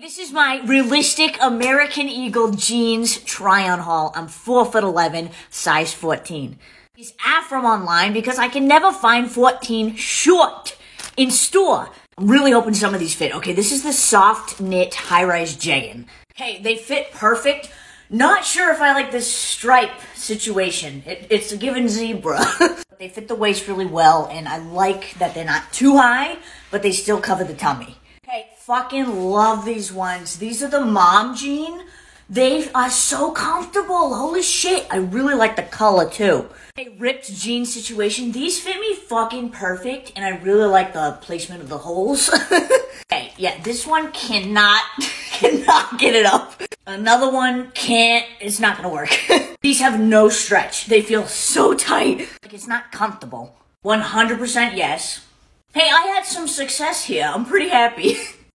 This is my realistic American Eagle jeans try-on haul. I'm 4 foot 11, size 14. These are from online because I can never find 14 short in store. I'm really hoping some of these fit. Okay, this is the soft knit high-rise jegging. Hey, they fit perfect. Not sure if I like this stripe situation. It, it's a given zebra. they fit the waist really well, and I like that they're not too high, but they still cover the tummy. Fucking love these ones. These are the mom jean. They are so comfortable. Holy shit. I really like the color too. A ripped jean situation. These fit me fucking perfect and I really like the placement of the holes. okay, yeah, this one cannot, cannot get it up. Another one can't, it's not gonna work. These have no stretch. They feel so tight. Like it's not comfortable. 100% yes. Hey, I had some success here. I'm pretty happy.